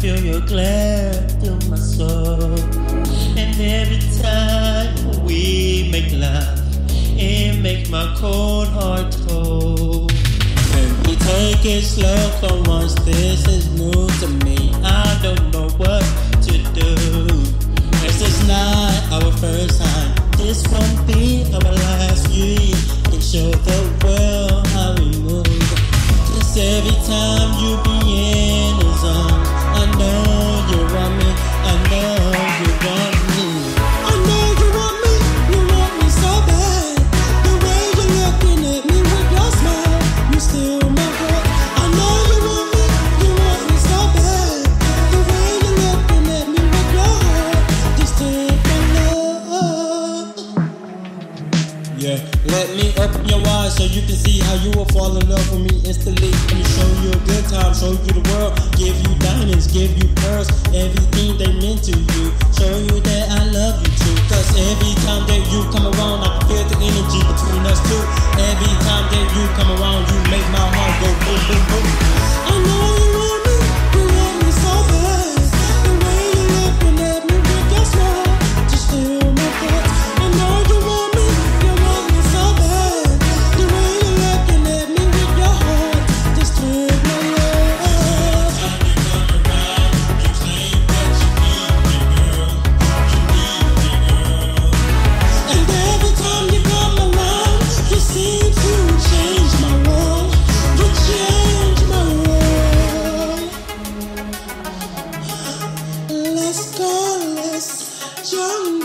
feel your glare through my soul. And every time we make love, it makes my cold heart cold. When we take it slow, for once this is new. yeah. Let me open your eyes so you can see how you will fall in love with me instantly. Let me show you a good time, show you the world, give you diamonds, give you pearls, your